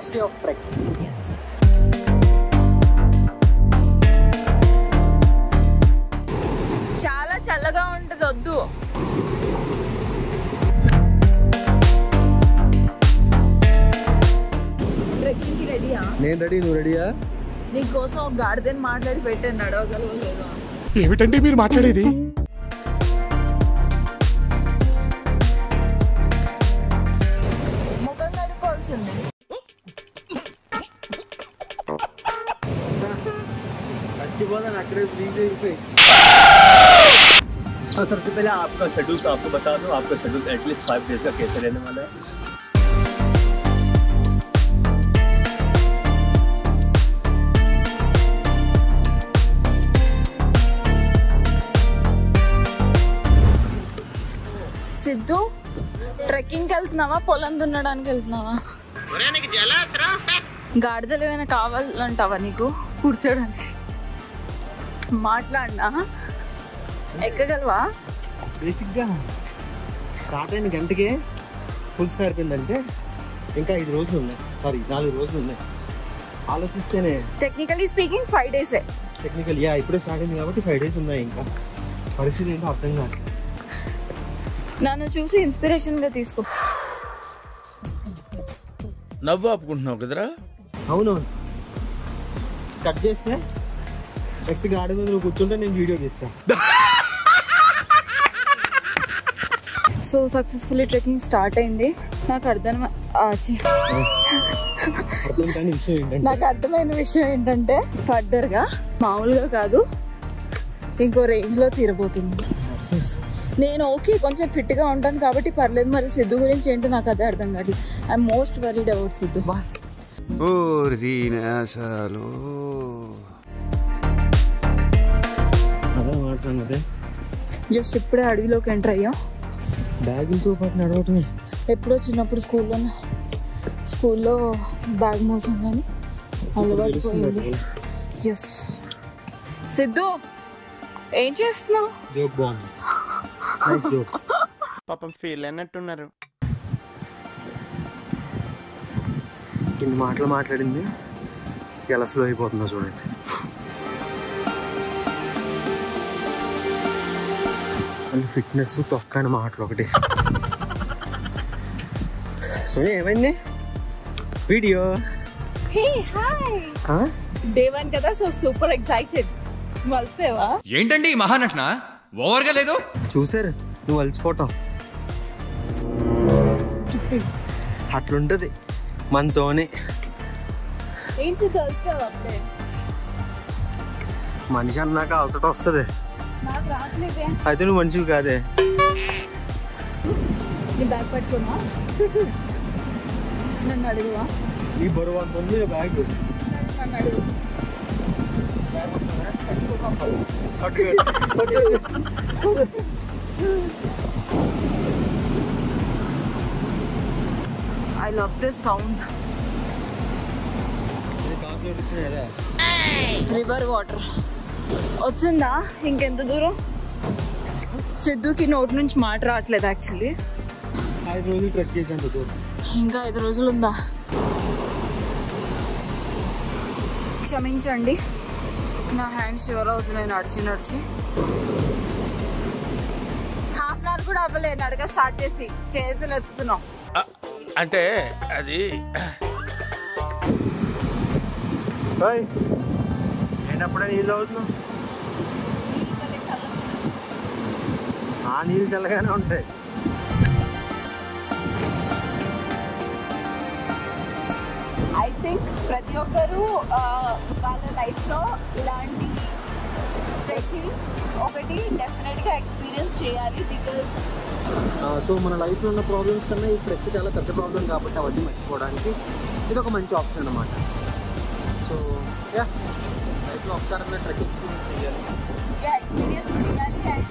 Last day of trek చాలా చల్లగా ఉంటుంది వద్దు. ట్రెక్కింగ్కి రెడీయా? నేను రెడీ నువ్వు రెడీయా? నీకోసం ఒక గాడిదని మాట్లాడి పెట్టాను నడవగలవో లేదో? ఏమిటండి మీరు మాట్లాడేది? చచ్చిపోతాను అక్కడే ఫ్రీజ్ అయిపోయి हाँ सबसे पहले आपका शेड्यूल तो आपको बता दूं आपका शेड्यूल एटलीस्ट फाइव डेज का कैसे रहने वाला है సిద్ధు ట్రెక్కింగ్కి వెళ్తున్నావా పొలం దున్నడానికి వెళ్తున్నావా గాడిదలు ఏమైనా కావాలంటావా నీకు కూర్చోడానికి మాట్లాడినా? ఎక్కగలవా? బేసిక్గా స్టార్ట్ అయిన గంటకే ఫుల్ స్క్వేర్ అయిపోయిందంటే ఇంకా ఐదు రోజులు ఉన్నాయి. సారీ నాలుగు రోజులు ఉన్నాయి. ఆలోచిస్తేనే టెక్నికలీ స్పీకింగ్ ఫైవ్ డేసే టెక్నికల్ యా ఇప్పుడే స్టార్ట్ అయింది కాబట్టి ఫైవ్ డేస్ ఉన్నాయి ఇంకా. పరిస్థితి ఏంటో అర్థం కాదు. నన్ను చూసి ఇన్స్పిరేషన్గా తీసుకో. నవ్వు ఆపుకుంటున్నావు కదరా? అవునవును కట్ చేస్తే నెక్స్ట్ గాడి మీద నువ్వు కూర్చుంటే నేను వీడియో తీస్తాను సో సక్సెస్ఫుల్లీ ట్రెక్కింగ్ స్టార్ట్ అయింది. నాకు అర్థం ఆచి నాకు అర్థమైన విషయం ఏంటంటే ఫర్దర్గా మామూలుగా కాదు ఇంకో రేంజ్లో తీరబోతుంది. నేను ఓకే కొంచెం ఫిట్గా ఉంటాను కాబట్టి పర్లేదు మరి సిద్ధు గురించి ఏంటో నాకు అదే అర్థం కాదు. I'm most worried about Sidhu. సంగతే జస్ట్ ఇప్పుడే అడవిలోకి ఎంటర్ అయ్యాం. బ్యాగులతో పాటు నడవటమే. ఎప్పుడో చిన్నప్పుడు స్కూల్లో స్కూల్లో బ్యాగ్ మోసం కానీ అలవాటు పోయింది. ఎస్ సిద్ధు ఏం చేస్తున్నావు? జోక్ బాగుంది. పాపం ఫీల్ అన్నట్టున్నారు ఇన్ని మాటలు మాట్లాడింది. ఎలా స్లో అయిపోతుందో చూడండి. మళ్ళీ ఫిట్నెస్ తొక్క అని మాటలు ఒకటి. సో ఏమైంది? వీడియో. డే వన్ కదా సో సూపర్ ఎక్సైటెడ్ మలిసిపోయావా ఏంటండి మహానటన? ఓవర్గా లేదు? చూసారు నువ్వు అలసిపోవటం అట్లుంటది మనతోనే. మనిషి అన్నాక అలసట వస్తుంది. నాకు రావట్లేదే అయితే నువ్వు మనిషివి కాదే నీ బ్యాగ్ పట్టుకున్నా నన్ను అడుగువా నీ బరువు అంత ఉంది బ్యాగ్ నన్ను అడుగు I love this sound river water వచ్చిందా ఇంకెంత దూరం? సిద్ధుకి నోటి నుంచి మాట రావట్లేదు యాక్చువల్లీ ఐదు రోజులు ట్రెక్ చేసేంత దూరం ఇంకా ఐదు రోజులు ఉందా క్షమించండి. నా హ్యాండ్ షివర్ అవుతున్నాయి నడిచి నడిచి. హాఫ్ అన్ అవర్ కూడా అవ్వలే నడక స్టార్ట్ చేసి చేతులు ఎత్తుతున్నాం. అంటే అది ఏంటప్పుడే నీళ్ళు అవుతున్నావు ఆ నీళ్ళు చల్లగానే ఉంటాయి. ఐ థింక్ ప్రతి ఒక్కరూ వాళ్ళ లైఫ్లో ఇలాంటి ట్రెక్కింగ్ ఒకటి డెఫినెట్గా ఎక్స్పీరియన్స్ చేయాలి బికాజ్ సో మన లైఫ్లో ఉన్న ప్రాబ్లమ్స్ కన్నా ఈ ట్రెక్ చాలా పెద్ద ప్రాబ్లం కాబట్టి అవన్నీ మర్చిపోవడానికి ఇది ఒక మంచి ఆప్షన్ అనమాట సో యా లైఫ్లో ఒకసారి ట్రెక్ ఎక్స్పీరియన్స్ చేయాలి. యా ఎక్స్పీరియన్స్ చేయాలి అండ్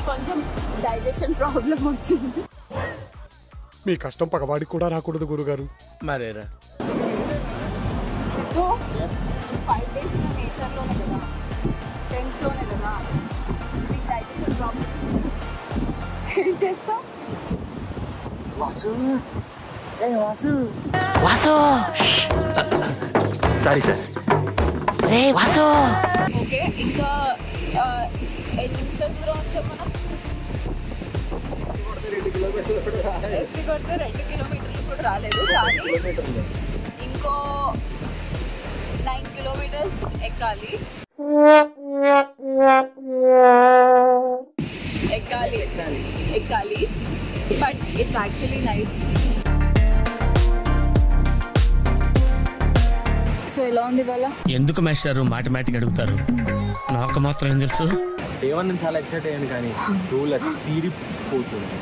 సిద్ధుకి కొంచెం డైజెషన్ ప్రాబ్లం వచ్చింది. మీ కష్టం పగవాడికి కూడా రాకూడదు గురుగారు. మరేరా? సిద్ధు ఫైవ్ డేస్ నేచర్లోనే కదా టెన్స్లోనే కదా మీకు డైజెషన్ ప్రాబ్లం ఏం వాసు. సారీ సార్ ఓకే ఇంకా ఎంత దూరం వచ్చాం మనం? ఎత్తి కొడితే రెండు కిలోమీటర్లు కూడా రాలేదు కానీ ఇంకో నైన్ కిలోమీటర్స్ ఎక్కాలి. ఎక్కాలి ఎక్కాలి. ఎక్కాలి but it's actually nice so ఎలా ఉంది వాళ్ళ ఎందుకు మాస్టారు మాటమాటిక్ అడుగుతారు? నాకు మాత్రం ఏం తెలుసు? ఏమన్నా నేను చాలా ఎక్సైట్ అయ్యాను కానీ దూల తీరిపోతుంది.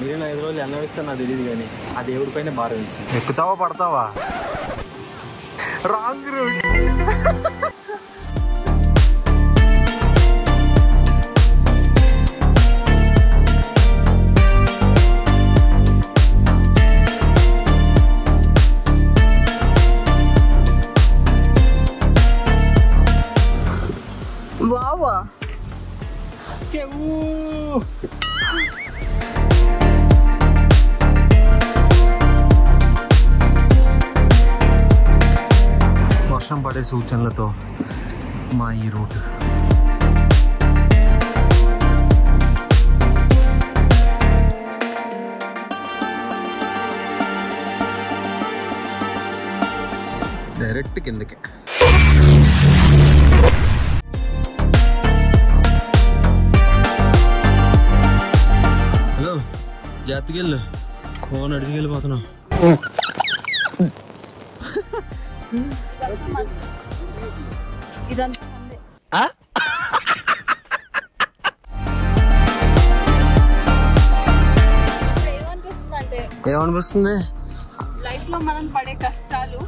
మీరు ఐదు రోజులు ఎలా వేస్తాను నాకు తెలియదు కానీ ఆ దేవుడి పైన భారం వేసింది. ఎక్కుతావా పడతావా? Wrong route. వావా. వర్షం పడే సూచనలతో మా ఈ రూట్. డైరెక్ట్ కిందకి. హలో జాతికెళ్ళు. ఫోన్ అడిచికెళ్ళిపోతున్నావు ఇదంతా ఏమనిపిస్తుంది? లైఫ్లో మనం పడే కష్టాలు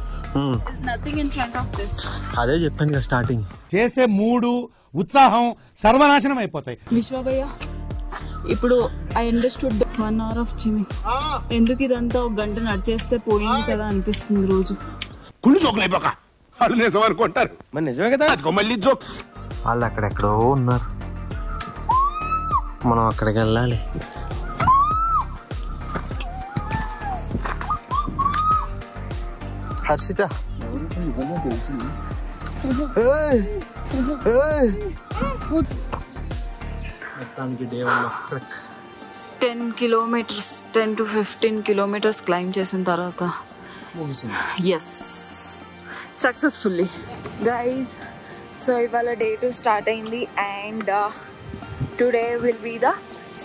is nothing in front of this అదే చెప్పాను కదా స్టార్టింగ్ చేసే మూడు ఉత్సాహం సర్వనాశనం అయిపోతాయి. విశ్వభయ్య ఇప్పుడు I understood one hour of gymming ఎందుకు ఇదంతా ఒక గంట నడిచేస్తే పోయింది కదా అనిపిస్తుంది రోజు. కుళ్ళు జోకులు అయిపోక. వాళ్ళు నిజం అనుకుంటారు. మరి నిజమే కదా? అదిగో మళ్ళీ జోక్. వాళ్ళు అక్కడెక్కడో ఉన్నారు. మనం అక్కడికి వెళ్ళాలి. Harshita. Ten kilometres ten to fifteen kilometres climb చేసిన తర్వాత. ఎస్ సక్సెస్ఫుల్లీ గైజ్ సో ఇవాళ డే టూ స్టార్ట్ అయింది and today will be the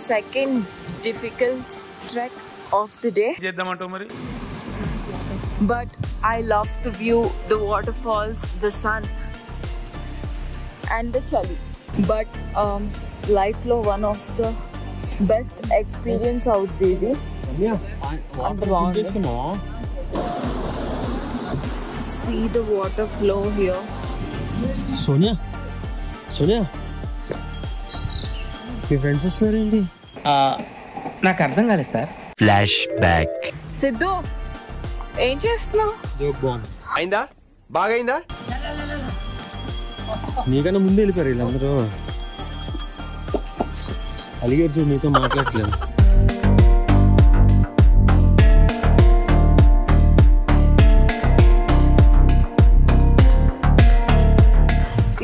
second difficult trek of the day చేద్దామంటావు మరి? But I love to view the waterfalls the sun and the chali but లైఫ్లో one of the best experience అవుద్ది ఇది అంత బాగుంది see the water flow here Sonia Sonia మీ friends వస్తున్నారేంటి నాకు అర్థం కాలేదు సార్. సిద్ధు ఏం చేస్తున్నావు? జోక్ బాగుంది అయిందా? బాగైందా? నీకన్నా ముందు వెళ్ళిపోయారు వీళ్ళందరూ. అలిగారు చూడు నీతో మాట్లాడట్లేదు.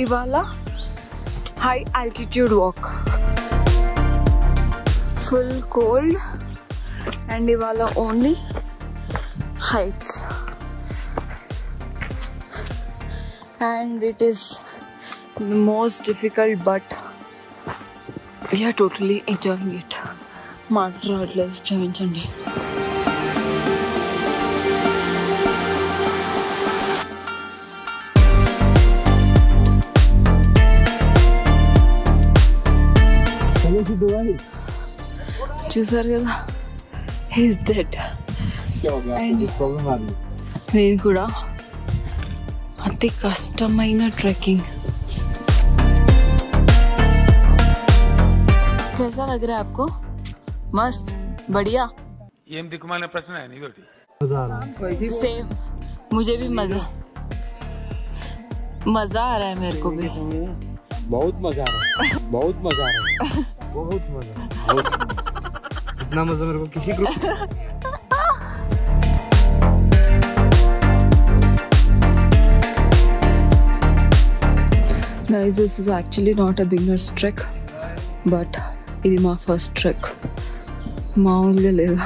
ఇవాళ high altitude walk full cold and ఇవాళ only heights and it is the most difficult but we are totally enjoying it మాట్లాడలేదు క్షమించండి చూసారు కదా హీస్ డెడ్ అండ్ నేను కూడా అతి కష్టమైన ట్రెక్కింగ్ कैसा लग रहा है आपको मस्त बढ़िया ఏం దిక్కుమాలిన ప్రశ్న ఇదొకటి सेम मुझे भी मजा मजा आ रहा है मेरे को भी बहुत मजा आ रहा है बहुत मजा आ रहा है बहुत मजा अपना मजा मेरे को किसी group guys this is actually not a beginners trek but ఇది మా ఫస్ట్ ట్రెక్ మామూలుగా లేదు.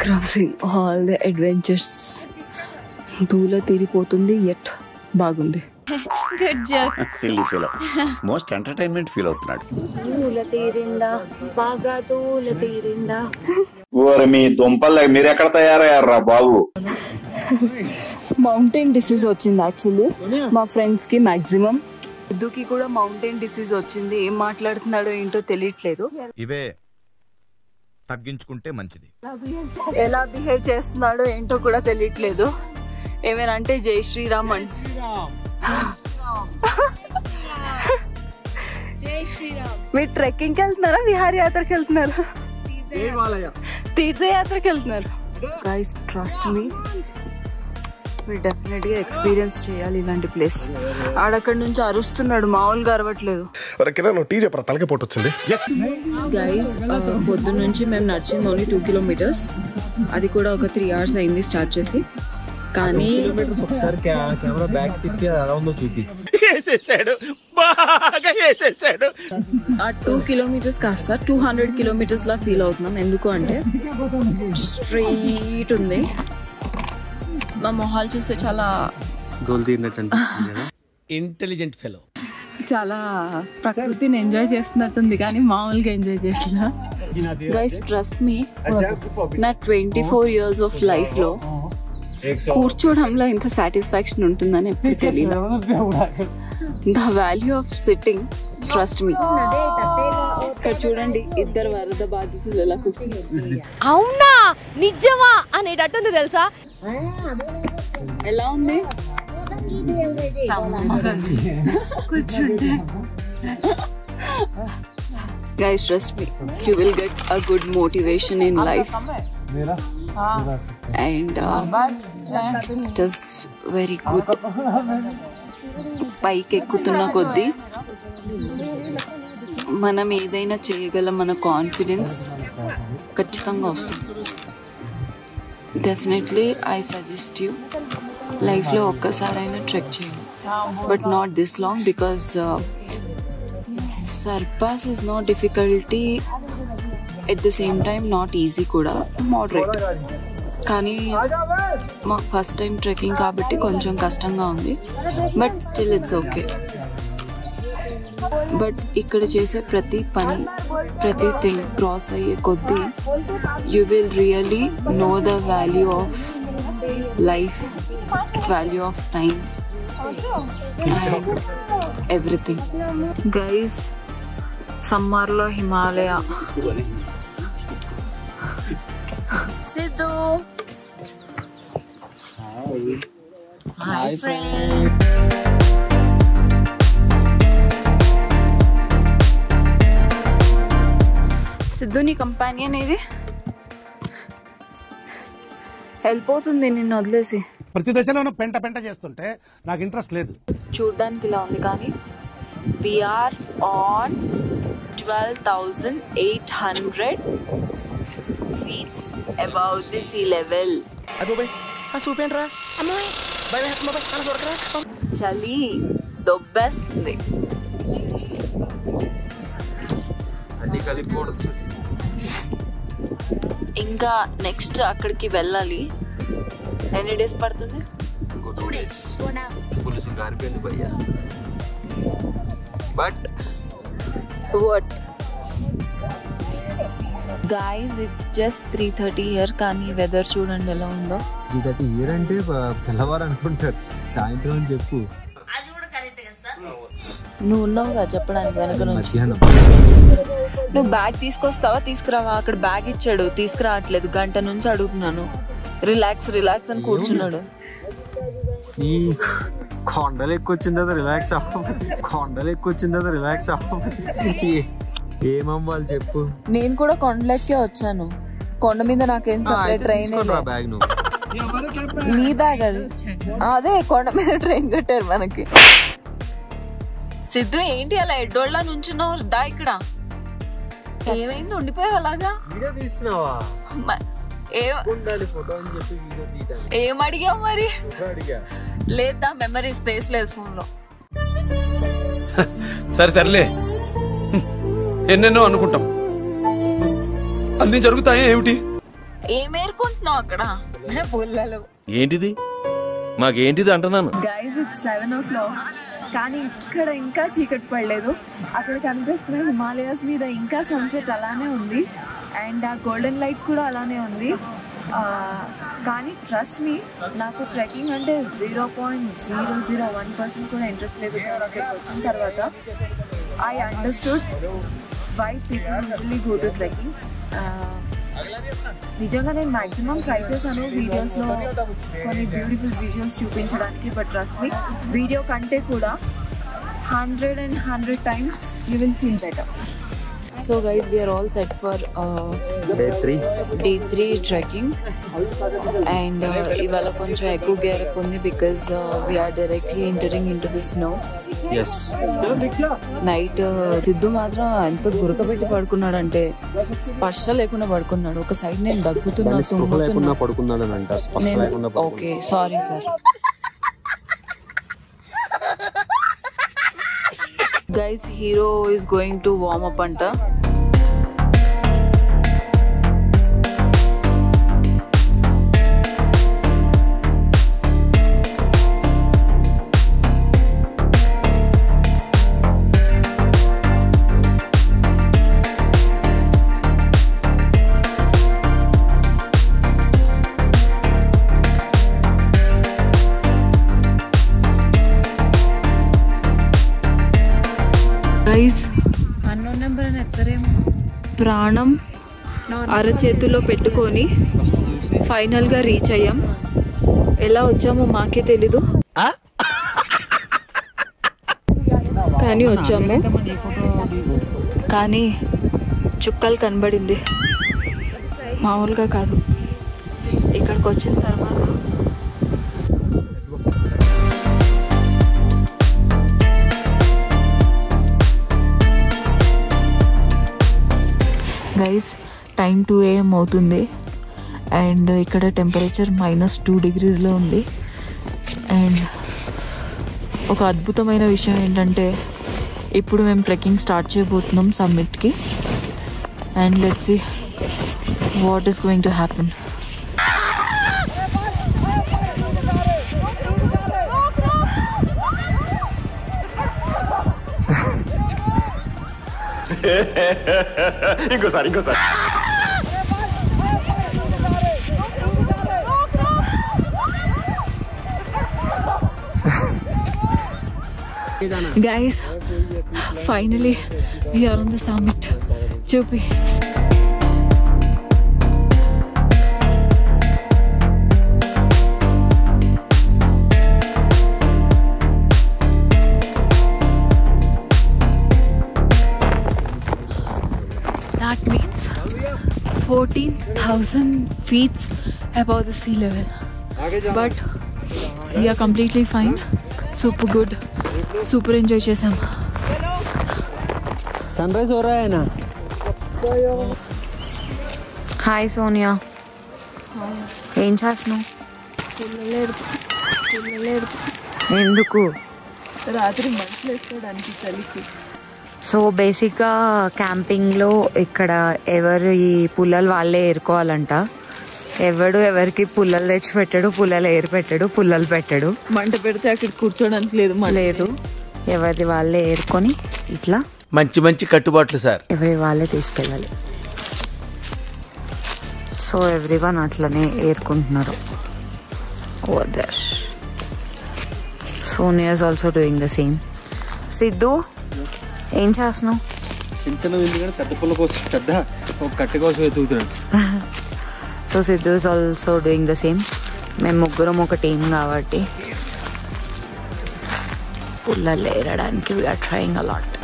క్రాసింగ్ ఆల్ ద అడ్వెంచర్స్ దూల తీరిపోతుంది ఎట్ బాగుంది. Good Jack silly feel most entertainment feel అవుతున్నాడు. దూల తీరిందా? బాగా దూల తీరిందా? ఓరి మీ దుంపలు మీరు ఎక్కడ తయారయ్యారా బాబు? మౌంటైన్ డిసీజ్ వచ్చింది యాక్చువల్లీ మా ఫ్రెండ్స్కి మాక్సిమం సిద్ధుకి కూడా మౌంటైన్ డిసీజ్ వచ్చింది. ఏం మాట్లాడుతున్నాడో ఏంటో తెలియట్లేదు. ఇవే తగ్గించుకుంటే మంచిది. ఎలా బిహేవ్ చేస్తున్నాడో ఏంటో కూడా తెలియట్లేదు. ఏమైనా అంటే జై శ్రీరామ్. అంట మీరు ట్రెక్కింగ్కి వెళ్తున్నారా? విహారయాత్రకి వెళ్తున్నారా? తీర్థయాత్రకి వెళ్తున్నారు గైస్ ట్రస్ట్ మీ మీరు డెఫినెట్గా ఎక్స్పీరియన్స్ చేయాలి ఇలాంటి ప్లేస్ ఆడక్కడి నుంచి అరుస్తున్నాడు మామూలుగా అరవట్లేదు. తలకి పోటు వచ్చింది. గైస్ పొద్దున్న నుంచి మేము నడిచింది ఓన్లీ టూ కిలోమీటర్స్ అది కూడా ఒక త్రీ అవర్స్ అయింది స్టార్ట్ చేసి. కానీ ఒకసారి కెమెరా బ్యాక్ తిప్పి అది ఎలా ఉందో చూపి. వేసేసాడు. బాగా వేసేసాడు. ఆ టూ కిలోమీటర్స్ కాస్త టూ హండ్రెడ్ కిలోమీటర్స్ లా ఫీల్ అవుతున్నాం. ఎందుకు అంటే స్ట్రైట్ ఉంది. మా మొహాలు చూస్తే చాలా ఇంటెలిజెంట్ ఫెలో చాలా ప్రకృతిని ఎంజాయ్ చేస్తున్నట్టుంది కానీ మామూలుగా ఎంజాయ్ చేస్తున్నా. గైస్ ట్రస్ట్ మీ నా ట్వంటీ ఫోర్ ఇయర్స్ ఆఫ్ లైఫ్లో కూర్చోవడంలో ఇంత సాటిస్ఫాక్షన్ ఉంటుందని ఎప్పుడు తెలియదు the value of sitting trust me ఇక్కడ చూడండి ఇద్దరు వరద బాధితులు ఎలా కూర్చున్నారు. అవునా? నిజమా? అనేటట్టుంది తెలుసా? ఎలా ఉంది? Guys, trust me, you will get a good motivation in life. And it it very good పైకి ఎక్కుతున్న కొద్దీ మనం ఏదైనా చేయగలం మన కాన్ఫిడెన్స్ ఖచ్చితంగా వస్తుంది. డెఫినెట్లీ ఐ సజెస్ట్ యూ లైఫ్లో ఒక్కసారైనా ట్రెక్ చేయండి. But not this long because Sarpass is not difficulty at the same time not easy కూడా. మోడరేట్ కానీ మాకు ఫస్ట్ టైం ట్రెక్కింగ్ కాబట్టి కొంచెం కష్టంగా ఉంది. But still it's okay but ఇక్కడ చేసే ప్రతి పని ప్రతి థింగ్ క్రాస్ అయ్యే కొద్దీ you will really know the value of life value of time and everything guys సమ్మర్లో హిమాలయ సిద్ధు. హాయ్ సిద్ధు నీ కంపానియన్ ఇది? వెళ్ళిపోతుంది నిన్ను వదిలేసి. ప్రతి దశలోనూ పెంట పెంట చేస్తుంటే నాకు ఇంట్రెస్ట్ లేదు. చూడ్డానికి ఇలా ఉంది కానీ we're on twelve thousand eight hundred feets about the sea level చలి దొబ్బేస్తుంది అన్ని కలిపి కొడుతుంది ఇంకా నెక్స్ట్ అక్కడికి వెళ్ళాలి ఎన్ని డేస్ పడుతుంది పులుసు గారిపోయింది భయ్యా but what guys it's just three thirty year కానీ వెదర్ చూడండి ఎలా ఉందో. త్రీ థర్టీ ఇయర్ అంటే పిల్లవారు అనుకుంటారు సాయంత్రం అని చెప్పు. నువ్వు ఉన్నావుగా చెప్పడానికి వెనక నుంచి. నువ్వు బ్యాగ్ తీసుకొస్తావా? తీసుకురావా? అక్కడ బ్యాగ్ ఇచ్చాడు. తీసుకురావట్లేదు. గంట నుంచి అడుగుతున్నాను. రిలాక్స్ రిలాక్స్ అని కూర్చున్నాడు. కొండలు ఎక్కువ వచ్చిన తర్వాత రిలాక్స్ అవ్వమని కొండలు ఎక్కువ వచ్చిన తర్వాత రిలాక్స్ అవ్వమని ఏ- ఏమవ్వాలి చెప్పు. నేను కూడా కొండలెక్కే వచ్చాను. కొండ మీద నాకేం సపరేట్ ట్రైన్ బ్యాగ్ నువ్వు. నీ బ్యాగ్ అది. అదే కొండ మీద ట్రైన్ కట్టారు మనకి. సిద్ధు ఏంటి అలా ఎడ్డోళ్ళ నుంచున్నావు? దా ఇక్కడ. ఏమైంది? ఉండిపోయావు అలాగా? వీడియో తీస్తున్నావా? ఏ- ఉండాలి ఫోటో అని చెప్పి వీడియో తీయటానికి. ఏం అడిగావు మరి? లేదా మెమరీ స్పేస్ లేదు ఫోన్లో. సరే సర్లే. ఎన్నెన్నో అనుకుంటాం. అన్ని జరుగుతాయా ఏమిటి? ఏం ఏరుకుంటున్నావు అక్కడ? పుల్లలు ఏంటిది? మాకేంటిది అంటున్నాను? Guys it's seven o'clock కానీ ఇక్కడ ఇంకా చీకటి పడలేదు. అక్కడ కనిపిస్తున్న హిమాలయాస్ మీద ఇంకా సన్సెట్ అలానే ఉంది. అండ్ ఆ గోల్డెన్ లైట్ కూడా అలానే ఉంది. కానీ ట్రస్ట్ మీ నాకు ట్రెక్కింగ్ అంటే zero point zero zero one percent కూడా ఇంట్రెస్ట్ లేదు కానీ వచ్చిన తర్వాత. I understood why people usually go to trekking నిజంగా నేను మాక్సిమం ట్రై చేశాను వీడియోస్లో కొన్ని బ్యూటిఫుల్ విజువల్స్ చూపించడానికి బట్ ట్రస్ట్ మీ వీడియో కంటే కూడా hundred and hundred times you will feel better so guys we're all set for day three day three trekking and ఇవాళ కొంచెం ఎక్కువ గేర్ అప్ ఉంది because we're directly entering in to the snow yes night Siddhu మాత్రం ఎంత గురకబెట్టి పడుకున్నాడంటే స్పర్శ లేకుండా పడుకున్నాడు. ఒక సైడ్ నేను దగ్గుతున్నా పడుకున్నాడు. Okay sorry sir guys hero is going to warm up అంట గైస్ అన్నో నెంబర్ అని ఎత్తరేమో. ప్రాణం అరచేతిలో పెట్టుకొని ఫైనల్గా రీచ్ అయ్యాం. ఎలా వచ్చామో మాకే తెలీదు. కానీ వచ్చాము. కానీ చుక్కలు కనబడింది. మామూలుగా కాదు. ఇక్కడికి వచ్చిన తర్వాత గైస్ టైం టూ ఏఎం అవుతుంది. అండ్ ఇక్కడ టెంపరేచర్ మైనస్ టూ డిగ్రీస్లో ఉంది. అండ్ ఒక అద్భుతమైన విషయం ఏంటంటే ఇప్పుడు మేము ట్రెక్కింగ్ స్టార్ట్ చేయబోతున్నాం సమ్మిట్కి and let's see what is going to happen ఇంకోసారి ఇంకోసారి guys finally we are on the summit చూపి That 14,000 feet above the sea level. But we are completely fine. Super good. Super enjoy చేసాం sun rise हो रहा है ना hi Sonia ఏం చేస్తున్నావు ఎందుకు రాత్రి మనుషులు వేసుకోవడానికి చలికి సో బేసిక్గా క్యాంపింగ్లో ఇక్కడ ఎవరు ఈ పుల్లలు వాళ్ళే ఏరుకోవాలంట. ఎవడు ఎవరికి పుల్లలు తెచ్చి పెట్టాడు పుల్లలు ఏరు పెట్టాడు పుల్లలు పెట్టాడు. మంట పెడితే అక్కడ కూర్చోడానికి లేదు లేదు. ఎవరిది వాళ్ళే ఏరుకొని ఇట్లా మంచి మంచి కట్టుబాట్లు సార్. ఎవరి వాళ్ళే తీసుకెళ్ళాలి. సో ఎవ్రీ వన్ అట్లనే ఏరుకుంటున్నారు. Other సోనియాస్ also doing the same Siddhu ఏం చేస్తున్నావు? చిన్న చిన్న ఎందుకంటే పెద్ద పుల్ల కోసం పెద్ద ఒక కట్టె కోసం వెతుకుతున్నాడు so Siddhu is also doing the same. మేము ముగ్గురం ఒక టీం కాబట్టి పుల్లలు ఏరడానికి వీఆర్ ట్రయింగ్ అలాట్